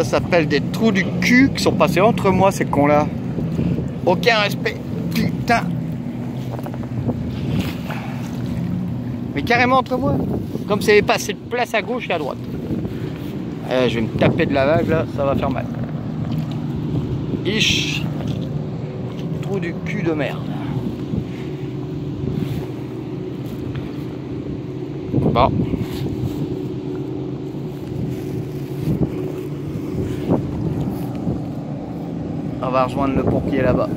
Ça s'appelle des trous du cul qui sont passés entre moi, ces cons-là. Aucun respect. Putain. Mais carrément entre moi. Comme c'est pas assez de place à gauche et à droite. Eh, je vais me taper de la vague là, ça va faire mal. Ich. Trou du cul de merde. Bon. On va rejoindre le pompier là-bas.